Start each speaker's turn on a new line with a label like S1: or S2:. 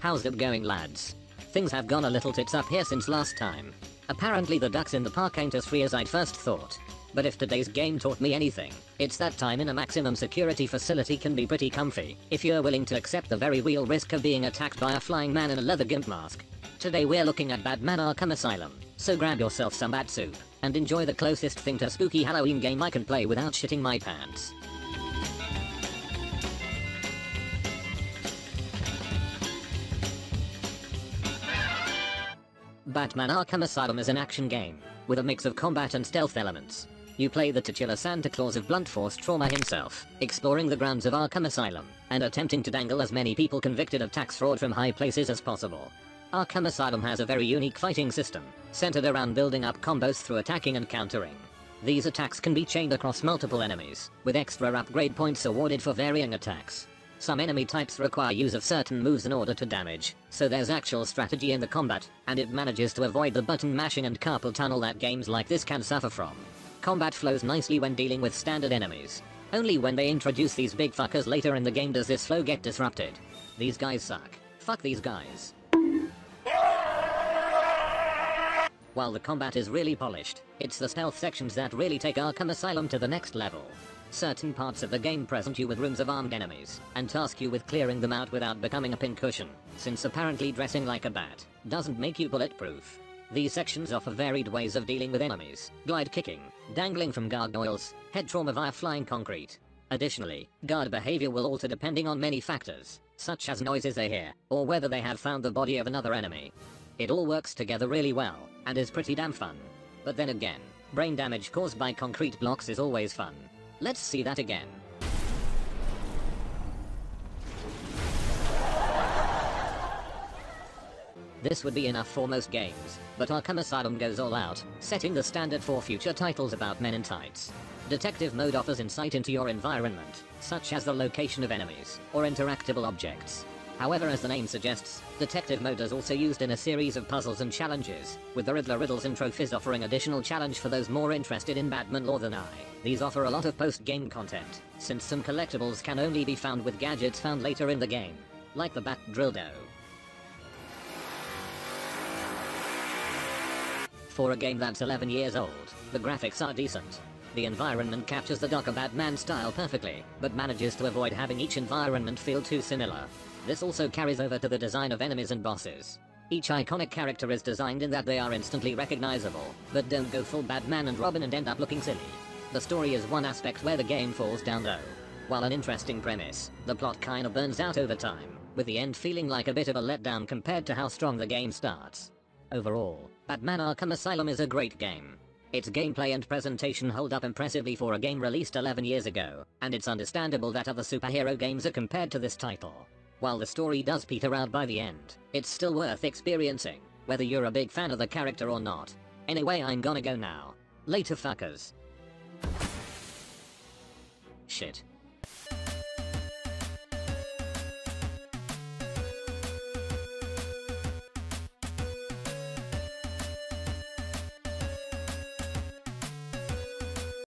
S1: How's it going lads? Things have gone a little tits up here since last time. Apparently the ducks in the park ain't as free as I'd first thought. But if today's game taught me anything, it's that time in a maximum security facility can be pretty comfy, if you're willing to accept the very real risk of being attacked by a flying man in a leather gimp mask. Today we're looking at Batman Arkham Asylum, so grab yourself some bat soup, and enjoy the closest thing to a spooky Halloween game I can play without shitting my pants. Batman Arkham Asylum is an action game, with a mix of combat and stealth elements. You play the titular Santa Claus of blunt force trauma himself, exploring the grounds of Arkham Asylum, and attempting to dangle as many people convicted of tax fraud from high places as possible. Arkham Asylum has a very unique fighting system, centered around building up combos through attacking and countering. These attacks can be chained across multiple enemies, with extra upgrade points awarded for varying attacks. Some enemy types require use of certain moves in order to damage, so there's actual strategy in the combat, and it manages to avoid the button mashing and carpal tunnel that games like this can suffer from. Combat flows nicely when dealing with standard enemies. Only when they introduce these big fuckers later in the game does this flow get disrupted. These guys suck. Fuck these guys. While the combat is really polished, it's the stealth sections that really take Arkham Asylum to the next level. Certain parts of the game present you with rooms of armed enemies, and task you with clearing them out without becoming a pincushion, since apparently dressing like a bat doesn't make you bulletproof. These sections offer varied ways of dealing with enemies, glide kicking, dangling from gargoyles, head trauma via flying concrete. Additionally, guard behavior will alter depending on many factors, such as noises they hear, or whether they have found the body of another enemy. It all works together really well, and is pretty damn fun. But then again, brain damage caused by concrete blocks is always fun. Let's see that again. This would be enough for most games, but Arkham Asylum goes all out, setting the standard for future titles about men in tights. Detective mode offers insight into your environment, such as the location of enemies, or interactable objects. However as the name suggests, detective mode is also used in a series of puzzles and challenges, with the Riddler riddles and trophies offering additional challenge for those more interested in Batman lore than I. These offer a lot of post-game content, since some collectibles can only be found with gadgets found later in the game, like the Bat Drildo. For a game that's 11 years old, the graphics are decent. The environment captures the Docker Batman style perfectly, but manages to avoid having each environment feel too similar. This also carries over to the design of enemies and bosses. Each iconic character is designed in that they are instantly recognizable, but don't go full Batman and Robin and end up looking silly. The story is one aspect where the game falls down though. While an interesting premise, the plot kinda burns out over time, with the end feeling like a bit of a letdown compared to how strong the game starts. Overall, Batman Arkham Asylum is a great game. Its gameplay and presentation hold up impressively for a game released 11 years ago, and it's understandable that other superhero games are compared to this title. While the story does peter out by the end, it's still worth experiencing, whether you're a big fan of the character or not. Anyway I'm gonna go now. Later fuckers. Shit.